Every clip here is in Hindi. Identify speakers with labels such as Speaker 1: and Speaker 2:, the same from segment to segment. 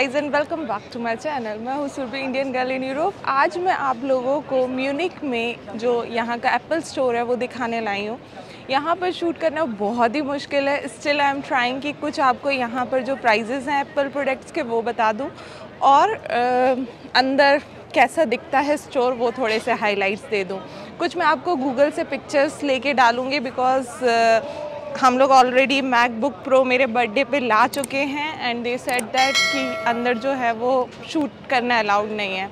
Speaker 1: Guys and welcome back to my channel मैं हूँ Surbhi Indian girl in Europe आज मैं आप लोगों को म्यूनिक में जो यहाँ का एप्पल स्टोर है वो दिखाने लाई हूँ। यहाँ पर शूट करना बहुत ही मुश्किल है। स्टिल आई एम ट्राइंग कि कुछ आपको यहाँ पर जो प्राइजेज़ हैं एप्पल प्रोडक्ट्स के वो बता दूँ। और आ, अंदर कैसा दिखता है स्टोर वो थोड़े से हाईलाइट्स दे दूँ। कुछ मैं आपको गूगल से पिक्चर्स लेके डालूँगी बिकॉज़ हम लोग ऑलरेडी मैकबुक प्रो मेरे बर्थडे पे ला चुके हैं एंड दे सेट दैट कि अंदर जो है वो शूट करना अलाउड नहीं है।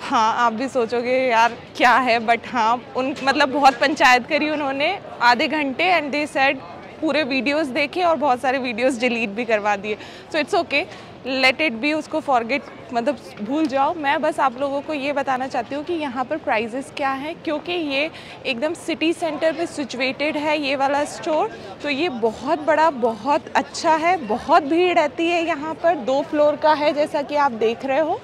Speaker 1: हाँ आप भी सोचोगे यार क्या है बट हाँ उन मतलब बहुत पंचायत करी उन्होंने आधे घंटे एंड दे सेड पूरे वीडियोस देखे और बहुत सारे वीडियोस डिलीट भी करवा दिए। So it's okay let it be उसको फॉरगेट मतलब भूल जाओ। मैं बस आप लोगों को ये बताना चाहती हूँ कि यहाँ पर प्राइजेस क्या हैं? क्योंकि ये एकदम सिटी सेंटर पे सिचुएटेड है ये वाला स्टोर तो ये बहुत बड़ा, बहुत अच्छा है, बहुत भीड़ रहती है यहाँ पर। दो फ्लोर का है, जैसा कि आप देख रहे हो।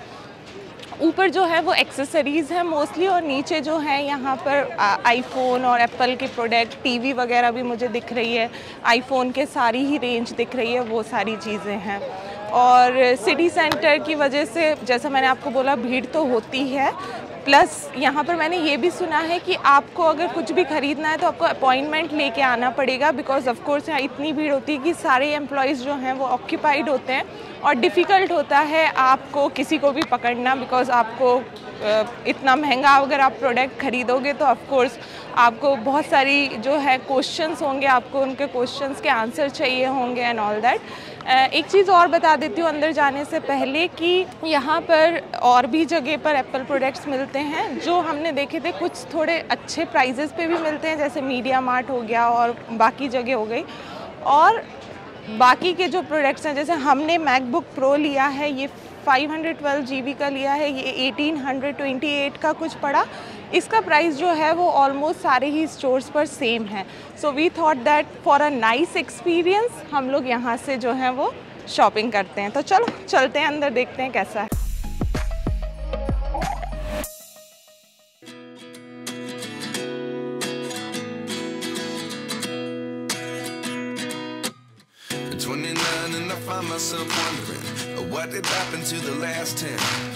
Speaker 1: ऊपर जो है वो एक्सेसरीज़ है मोस्टली और नीचे जो है यहाँ पर आईफोन और एप्पल के प्रोडक्ट टीवी वगैरह भी मुझे दिख रही है। आईफोन के सारी ही रेंज दिख रही है, वो सारी चीज़ें हैं। और सिटी सेंटर की वजह से, जैसा मैंने आपको बोला, भीड़ तो होती है। प्लस यहाँ पर मैंने ये भी सुना है कि आपको अगर कुछ भी ख़रीदना है तो आपको अपॉइंटमेंट लेके आना पड़ेगा। बिकॉज़ ऑफ़ कोर्स यहाँ इतनी भीड़ होती है कि सारे एम्प्लॉयज़ जो हैं, वो ऑक्यूपाइड होते हैं। और डिफ़िकल्ट होता है आपको किसी को भी पकड़ना बिकॉज़ आपको इतना महँगा अगर आप प्रोडक्ट ख़रीदोगे तो ऑफ़ आपको बहुत सारी जो है क्वेश्चंस होंगे। आपको उनके क्वेश्चंस के आंसर चाहिए होंगे एंड ऑल दैट एक चीज़ और बता देती हूँ अंदर जाने से पहले कि यहाँ पर और भी जगह पर एप्पल प्रोडक्ट्स मिलते हैं, जो हमने देखे थे कुछ थोड़े अच्छे प्राइजेस पे भी मिलते हैं, जैसे मीडिया मार्ट हो गया और बाकी जगह हो गई। और बाकी के जो प्रोडक्ट्स हैं, जैसे हमने मैकबुक प्रो लिया है, ये 512 जीबी का लिया है, ये 1828 का कुछ पड़ा। इसका प्राइस जो है वो ऑलमोस्ट सारे ही स्टोर्स पर सेम है। So we thought that for a nice experience हम लोग यहाँ से जो है वो शॉपिंग करते हैं। तो चलो, चलते हैं अंदर, देखते हैं कैसा है। Myself wondering, what did happen to the last 10 I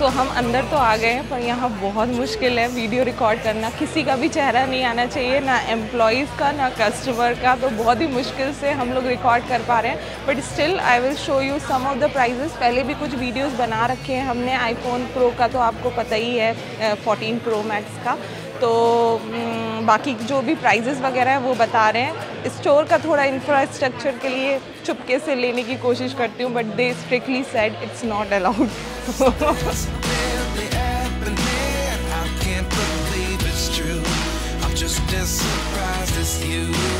Speaker 1: so so, हम अंदर तो आ गए हैं पर यहाँ बहुत मुश्किल है वीडियो रिकॉर्ड करना। किसी का भी चेहरा नहीं आना चाहिए ना एम्प्लॉयज़ का ना कस्टमर का तो बहुत ही मुश्किल से हम लोग रिकॉर्ड कर पा रहे हैं। But still I will show you some of the prices पहले भी कुछ वीडियोस बना रखे हैं हमने आईफोन प्रो का तो आपको पता ही है फोर्टीन प्रो मैक्स का। तो बाकी जो भी प्राइजेस वगैरह हैं वो बता रहे हैं। स्टोर का थोड़ा इंफ्रास्ट्रक्चर के लिए चुपके से लेने की कोशिश करती हूँ but they strictly said it's not allowed as you.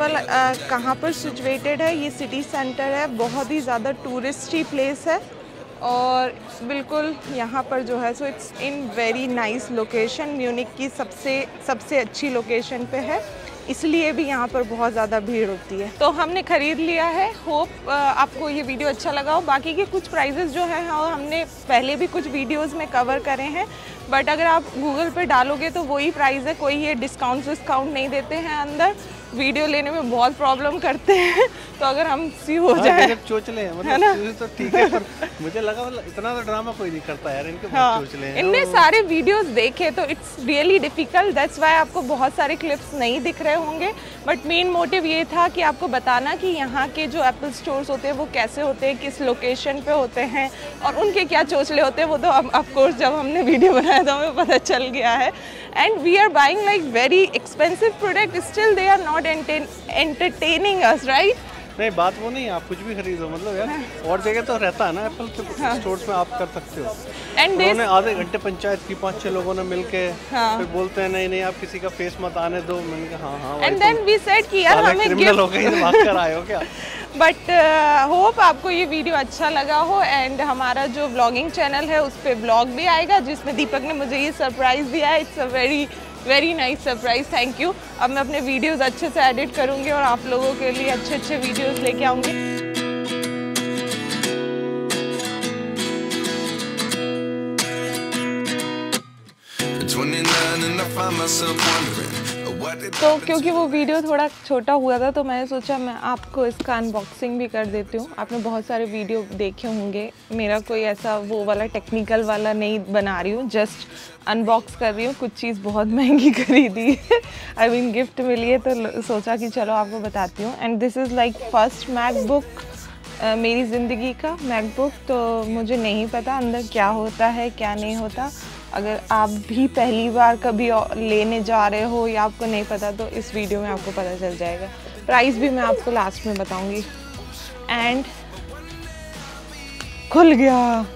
Speaker 1: Apple कहाँ पर सिचुएटेड है? ये सिटी सेंटर है, बहुत ही ज़्यादा टूरिस्टी प्लेस है और बिल्कुल यहाँ पर जो है so it's in very nice location Munich की सबसे सबसे अच्छी लोकेशन पे है। इसलिए भी यहाँ पर बहुत ज़्यादा भीड़ होती है। तो हमने ख़रीद लिया है। होप आपको ये वीडियो अच्छा लगा हो। बाकी के कुछ प्राइजेस जो है और हमने पहले भी कुछ वीडियोस में कवर करे हैं। बट अगर आप गूगल पे डालोगे तो वही प्राइस है। कोई ये डिस्काउंट विस्काउंट नहीं देते हैं अंदर। वीडियो लेने में बहुत प्रॉब्लम करते हैं तो अगर हम सी हो हाँ, जाए
Speaker 2: चोचले हैं मतलब है ना? तो ठीक है पर मुझे लगा मतलब इतना तो ड्रामा कोई नहीं करता यार इनके हाँ, चोचले हैं
Speaker 1: इनने सारे वीडियोस देखे तो it's really difficult that's why आपको बहुत सारे क्लिप्स नहीं दिख रहे होंगे बट मेन मोटिव ये था कि आपको बताना कि यहाँ के जो एप्पल स्टोर्स होते हैं वो कैसे होते हैं किस लोकेशन पे होते हैं और उनके क्या चोचले होते हैं वो तो ऑफकोर्स जब हमने वीडियो बनाया तो हमें पता चल गया है। And we are buying like very expensive product still they are not entertaining us right
Speaker 2: नहीं बात वो नहीं आप कुछ भी खरीदो मतलब यार हाँ। और जगह तो रहता है ना एप्पल के हाँ। स्टोर्स में आप कर सकते हो एंड उन्होंने आधे घंटे पंचायत की पाँच छह लोगों ने मिलके हाँ। फिर बोलते हैं नहीं नहीं आप किसी का फेस मत आने दो मैंने कहा हाँ हाँ
Speaker 1: एंड देन वी सेड कि यार हमें
Speaker 2: क्रिमिनल हो गए बात कर आए हो क्या
Speaker 1: बट होप uh, आपको ये वीडियो अच्छा लगा हो एंड हमारा जो ब्लॉगिंग चैनल है उस पर ब्लॉग भी आएगा जिसमें दीपक ने मुझे ये सरप्राइज़ दिया it's a very very nice surprise thank you अब मैं अपने वीडियोस अच्छे से एडिट करूँगी और आप लोगों के लिए अच्छे अच्छे वीडियोस लेके आऊँगी। तो क्योंकि वो वीडियो थोड़ा छोटा हुआ था तो मैंने सोचा मैं आपको इसका अनबॉक्सिंग भी कर देती हूँ। आपने बहुत सारे वीडियो देखे होंगे। मेरा कोई ऐसा वो वाला टेक्निकल वाला नहीं बना रही हूँ जस्ट अनबॉक्स कर रही हूँ। कुछ चीज़ बहुत महँगी खरीदी आई मीन गिफ्ट मिली है तो सोचा कि चलो आपको बताती हूँ। And this is like first MacBook मेरी ज़िंदगी का मैकबुक तो मुझे नहीं पता अंदर क्या होता है, क्या नहीं होता। अगर आप भी पहली बार कभी लेने जा रहे हो या आपको नहीं पता तो इस वीडियो में आपको पता चल जाएगा। प्राइस भी मैं आपको लास्ट में बताऊँगी। एंड खुल गया।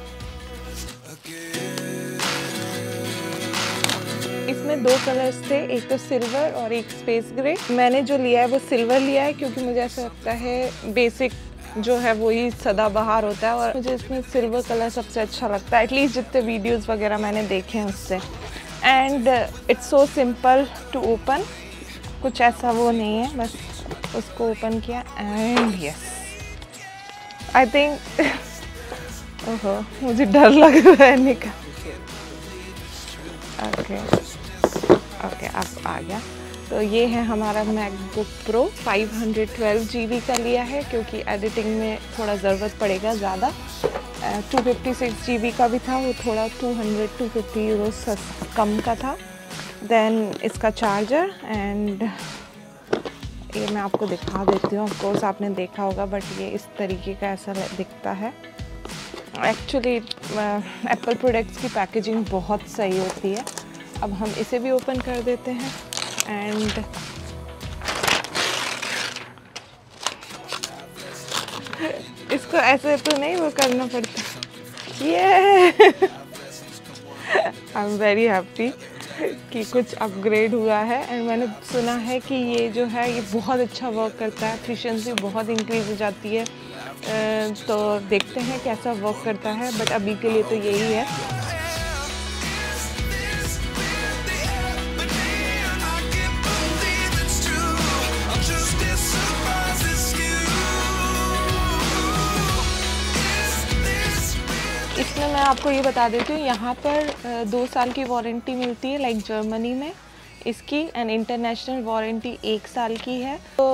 Speaker 1: इसमें दो कलर्स थे, एक तो सिल्वर और एक स्पेस ग्रे मैंने जो लिया है, वो सिल्वर लिया है, क्योंकि मुझे ऐसा लगता है बेसिक जो है वही सदाबहार होता है और मुझे इसमें सिल्वर कलर सबसे अच्छा लगता है एटलीस्ट जितने वीडियोस वगैरह मैंने देखे हैं उससे। And it's so simple to open कुछ ऐसा वो नहीं है, बस उसको ओपन किया। एंड यस आई थिंक ओहो, मुझे डर लग रहा है निका ओके ओके अब आ गया। तो ये है हमारा मैकबुक प्रो 512 जीबी का लिया है, क्योंकि एडिटिंग में थोड़ा ज़रूरत पड़ेगा ज़्यादा। टू फिफ्टी सिक्स जी का भी था, वो थोड़ा 200 250 यूरो कम का था। देन इसका चार्जर एंड ये मैं आपको दिखा देती हूँ। ऑफकोर्स आपने देखा होगा बट ये इस तरीके का ऐसा दिखता है। एक्चुअली एप्पल प्रोडक्ट्स की पैकेजिंग बहुत सही होती है। अब हम इसे भी ओपन कर देते हैं। एंड इसको ऐसे तो नहीं वो करना पड़ता। ये आई एम वेरी हैप्पी कि कुछ अपग्रेड हुआ है। एंड मैंने सुना है कि ये जो है, ये बहुत अच्छा वर्क करता है। एफिशिएंसी बहुत इंक्रीज हो जाती है। तो देखते हैं कैसा वर्क करता है। बट अभी के लिए तो यही है। आपको ये बता देती हूँ, यहाँ पर दो साल की वारंटी मिलती है लाइक जर्मनी में। इसकी एंड इंटरनेशनल वारंटी एक साल की है। तो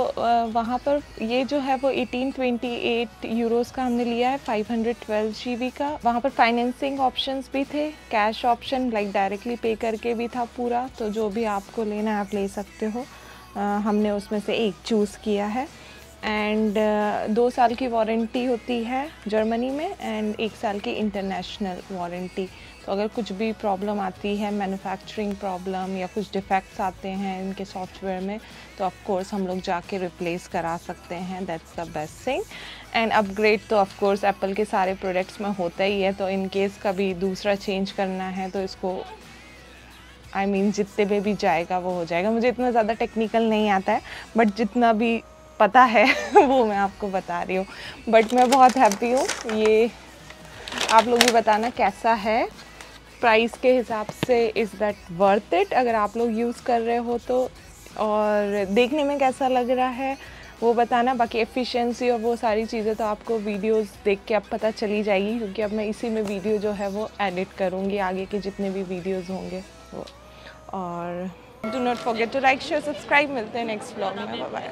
Speaker 1: वहाँ पर ये जो है वो 1828 यूरोस का हमने लिया है 512 जीबी का। वहाँ पर फाइनेंसिंग ऑप्शंस भी थे cash option like directly pay करके भी था पूरा। तो जो भी आपको लेना है, आप ले सकते हो। हमने उसमें से एक चूज़ किया है। एंड uh, दो साल की वारंटी होती है जर्मनी में एंड एक साल की इंटरनेशनल वारंटी तो अगर कुछ भी प्रॉब्लम आती है मैन्युफैक्चरिंग प्रॉब्लम या कुछ डिफेक्ट्स आते हैं इनके सॉफ्टवेयर में तो ऑफ़ कोर्स हम लोग जाके रिप्लेस करा सकते हैं. That's the best thing and upgrade तो ऑफ़ कोर्स एप्पल के सारे प्रोडक्ट्स में होता ही है तो इन केस कभी दूसरा चेंज करना है तो इसको आई I मीन mean, जितने पे भी जाएगा वो हो जाएगा. मुझे इतना ज़्यादा टेक्निकल नहीं आता है बट जितना भी पता है, वो मैं आपको बता रही हूँ। बट मैं बहुत हैप्पी हूँ। ये आप लोग भी बताना कैसा है। प्राइस के हिसाब से इज़ दैट वर्थ इट अगर आप लोग यूज़ कर रहे हो तो। और देखने में कैसा लग रहा है, वो बताना। बाकी एफिशिएंसी और वो सारी चीज़ें तो आपको वीडियोस देख के अब पता चली जाएगी, क्योंकि अब मैं इसी में वीडियो जो है वो एडिट करूँगी आगे के जितने भी वीडियोस होंगे वो। और do not forget to like share subscribe मिलते हैं नेक्स्ट ब्लॉग में। बाय